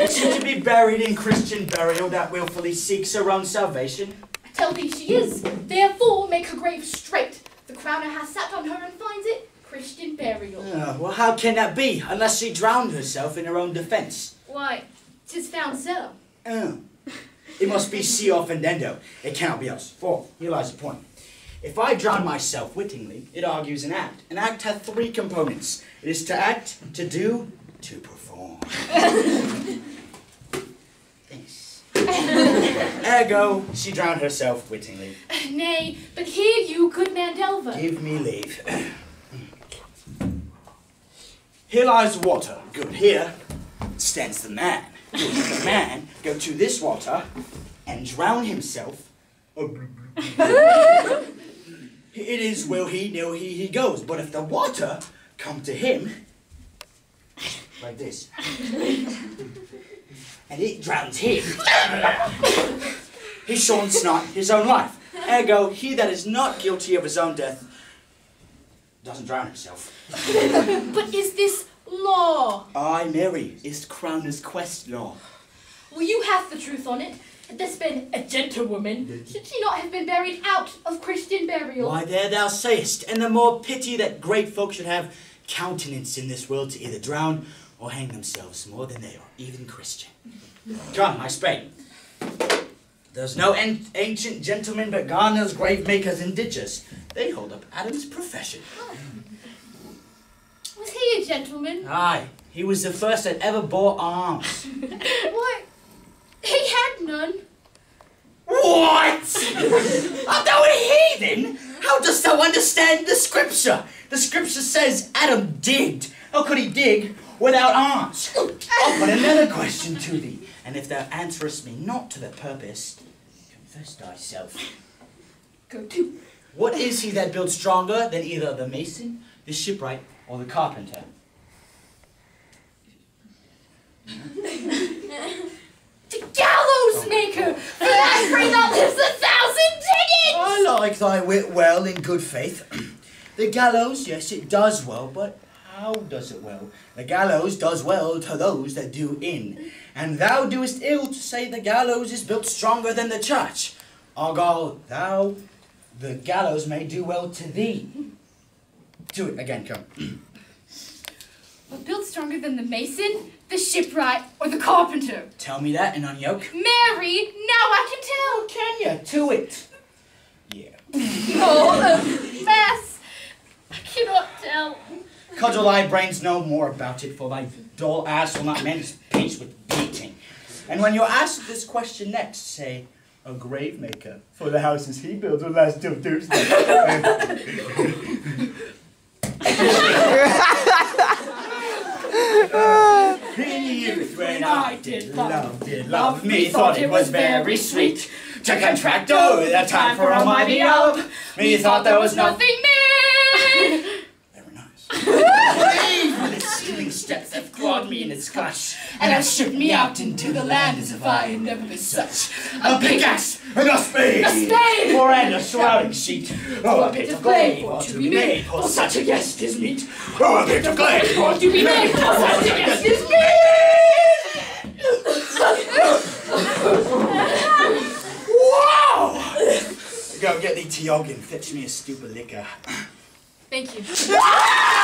Is she to be buried in Christian burial that wilfully seeks her own salvation? I tell thee she is. Therefore, make her grave straight. The crowner has sat on her and finds it Christian burial. Uh, well, how can that be, unless she drowned herself in her own defence? Why, tis found so. Oh. It must be se offendendo. It cannot be else. For, here lies the point. If I drown myself wittingly, it argues an act. An act hath three components. It is to act, to do, to perform. yes. Ergo, she drowned herself wittingly. Nay, but hear you, good man Delver. Give me leave. Here lies water. Good. Here stands the man. Good. The man go to this water and drown himself. it is will he, nil he, he goes. But if the water come to him, like this, and it drowns him, he shortens not his own life. Ergo, he that is not guilty of his own death doesn't drown himself. But is this law? I, Mary, is crowner's quest law. Well, you have the truth on it. This been a gentlewoman, should she not have been buried out of Christian burial? Why, there thou sayest, and the more pity that great folk should have countenance in this world to either drown or hang themselves more than they are, even Christian. Come, I spake. There's no an- ancient gentlemen but gardeners, grave makers, and ditchers. They hold up Adam's profession. Was he a gentleman? Aye, he was the first that ever bore arms. Why, he had none. What? Art thou a heathen? How dost thou understand the scripture? The scripture says Adam digged. How could he dig without arms? I'll put another question to thee, and if thou answerest me not to the purpose, confess thyself. Go to. What is he that builds stronger than either the mason, the shipwright, or the carpenter? The gallows maker! For that frame outlives a thousand like thy wit well in good faith. The gallows, yes, it does well, but how does it well? The gallows does well to those that do in. And thou doest ill to say the gallows is built stronger than the church. Argal, thou, the gallows may do well to thee. Do it again, come. But built stronger than the mason, the shipwright, or the carpenter? Tell me that and unyoke. Mary, now I can tell. Can ya? To it. Yeah. No, mass. I cannot tell. Cudgel thy brains no more about it, for thy dull ass will not mend his peace with beating. And when you're asked this question next, say, a grave maker, for the houses he builds will last till doomsday. In youth, when I did love, did love me, thought it was very sweet to contract over the time for almighty love. Me thought there was nothing made. Very nice. With its stealing steps have clawed me in its clutch, and have shipped me out into the land as if I had never been such. A pickaxe and a spade, A spade! for and a shrouding sheet, oh a pit of clay for to be made, for such a guest is meet. Oh a pit of clay for to be made, for such a guest is meet! Wow! Go get thee to Yaughan, fetch me a stupid liquor. Thank you. Ah!